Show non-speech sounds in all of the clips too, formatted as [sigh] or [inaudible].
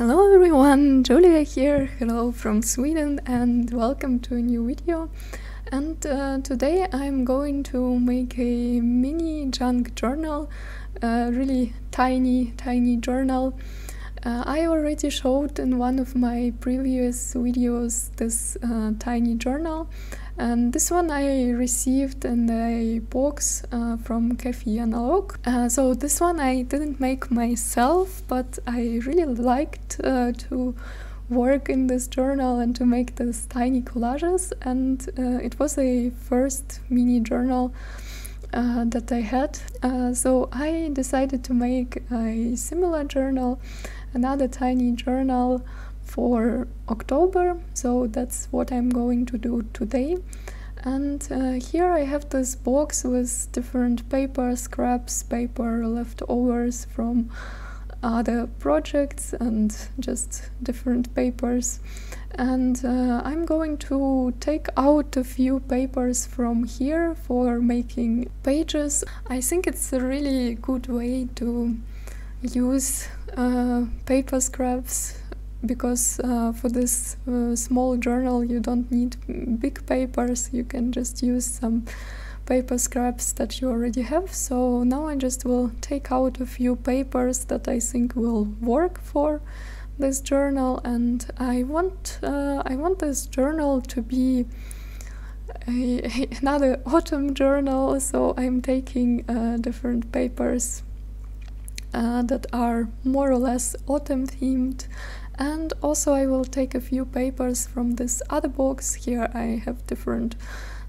Hello everyone, Julia here, hello from Sweden and welcome to a new video. And uh, today I'm going to make a mini junk journal, a really tiny, tiny journal. Uh, I already showed in one of my previous videos this uh, tiny journal and this one I received in a box uh, from Cafe Analog. Uh, so this one I didn't make myself, but I really liked uh, to work in this journal and to make these tiny collages. And uh, it was a first mini journal uh, that I had. Uh, so I decided to make a similar journal, another tiny journal for October so that's what I'm going to do today and uh, here I have this box with different paper scraps, paper leftovers from other projects and just different papers and uh, I'm going to take out a few papers from here for making pages. I think it's a really good way to use uh, paper scraps because uh, for this uh, small journal you don't need big papers. You can just use some paper scraps that you already have. So now I just will take out a few papers that I think will work for this journal. And I want uh, I want this journal to be a, [laughs] another autumn journal. So I'm taking uh, different papers uh, that are more or less autumn themed and also I will take a few papers from this other box. Here I have different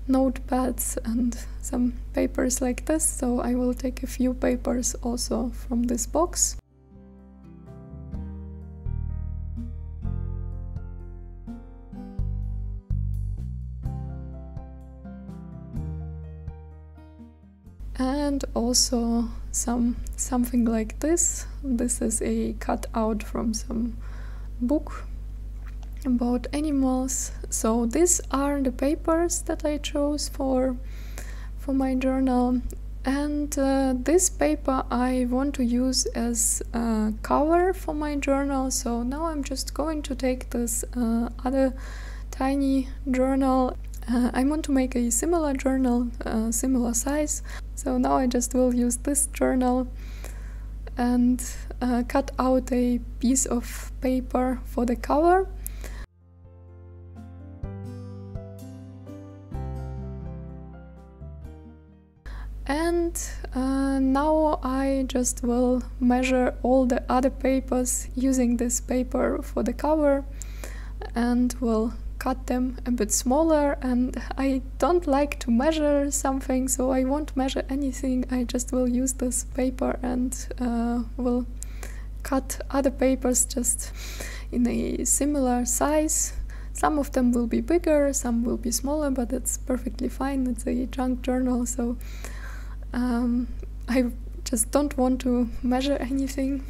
notepads and some papers like this, so I will take a few papers also from this box. And also some something like this this is a cutout from some book about animals. So these are the papers that I chose for for my journal. And uh, this paper I want to use as a cover for my journal. So now I'm just going to take this uh, other tiny journal. Uh, [laughs] I want to make a similar journal, uh, similar size. So now I just will use this journal and uh, cut out a piece of paper for the cover. And uh, now I just will measure all the other papers using this paper for the cover and will cut them a bit smaller and I don't like to measure something so I won't measure anything. I just will use this paper and uh, will cut other papers just in a similar size. Some of them will be bigger some will be smaller but it's perfectly fine. It's a junk journal so um, I just don't want to measure anything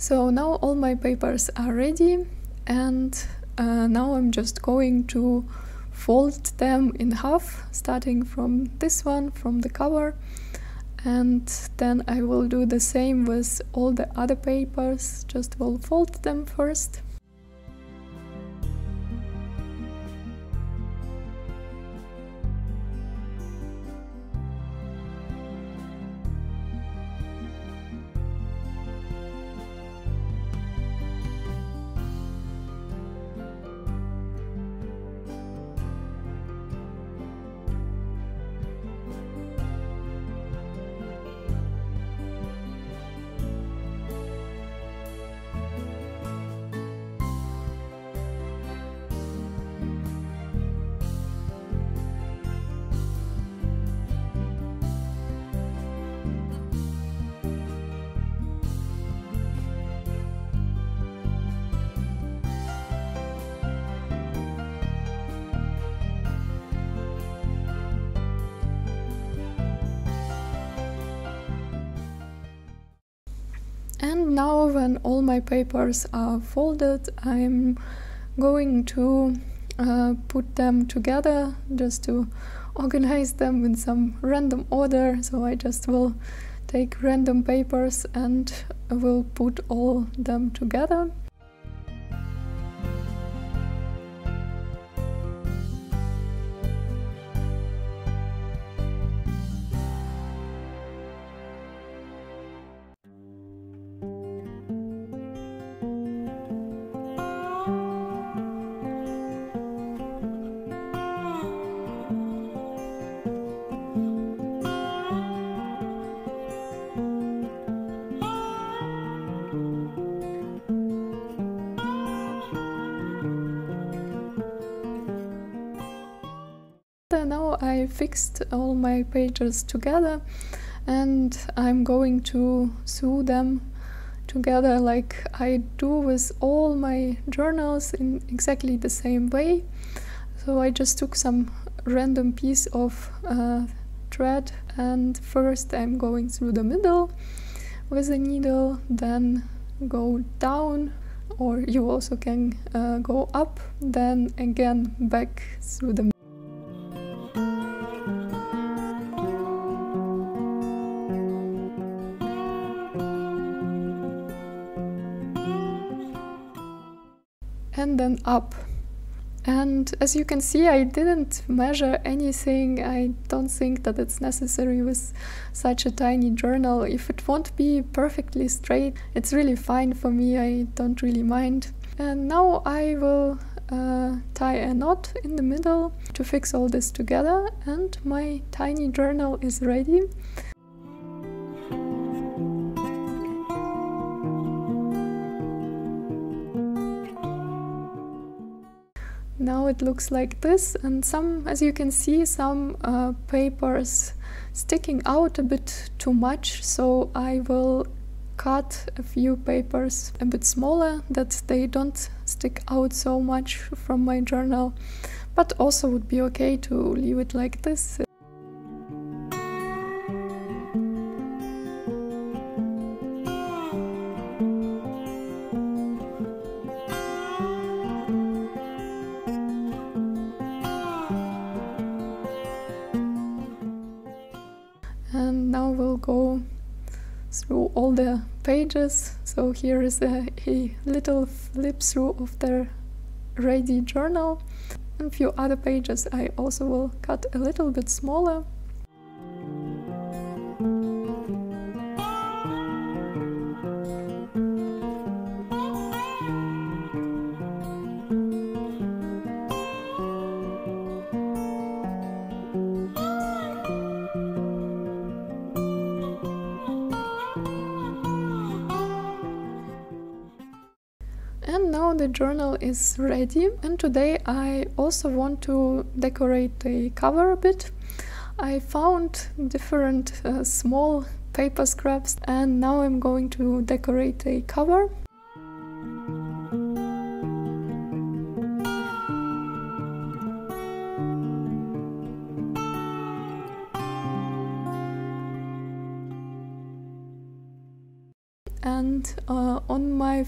So now all my papers are ready and uh, now I'm just going to fold them in half starting from this one from the cover. And then I will do the same with all the other papers just will fold them first And now when all my papers are folded, I'm going to uh, put them together just to organize them in some random order. So I just will take random papers and will put all them together. I fixed all my pages together and I'm going to sew them together like I do with all my journals in exactly the same way. So I just took some random piece of uh, thread and first I'm going through the middle with a needle, then go down or you also can uh, go up, then again back through the and then up. And as you can see, I didn't measure anything. I don't think that it's necessary with such a tiny journal. If it won't be perfectly straight, it's really fine for me. I don't really mind. And now I will uh, tie a knot in the middle to fix all this together and my tiny journal is ready. It looks like this. And some as you can see some uh, papers sticking out a bit too much. So I will cut a few papers a bit smaller that they don't stick out so much from my journal. But also would be okay to leave it like this the pages so here is a, a little flip through of the ready journal. And a few other pages I also will cut a little bit smaller And now the journal is ready and today I also want to decorate the cover a bit. I found different uh, small paper scraps and now I'm going to decorate the cover.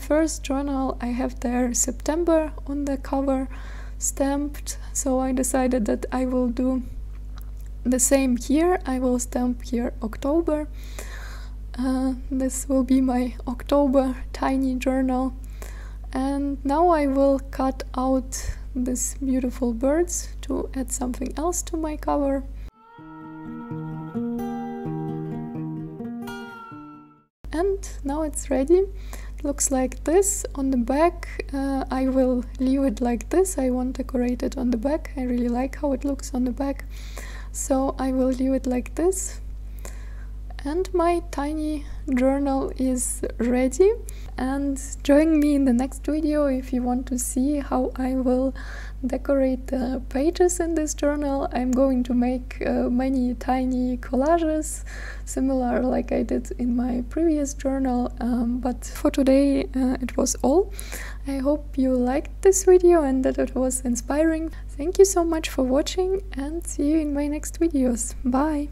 First journal I have there September on the cover stamped. So I decided that I will do the same here. I will stamp here October. Uh, this will be my October tiny journal. And now I will cut out these beautiful birds to add something else to my cover. And now it's ready looks like this on the back. Uh, I will leave it like this. I won't decorate it on the back. I really like how it looks on the back. So I will leave it like this and my tiny journal is ready and join me in the next video if you want to see how I will decorate the pages in this journal. I'm going to make uh, many tiny collages similar like I did in my previous journal um, but for today uh, it was all. I hope you liked this video and that it was inspiring. Thank you so much for watching and see you in my next videos. Bye!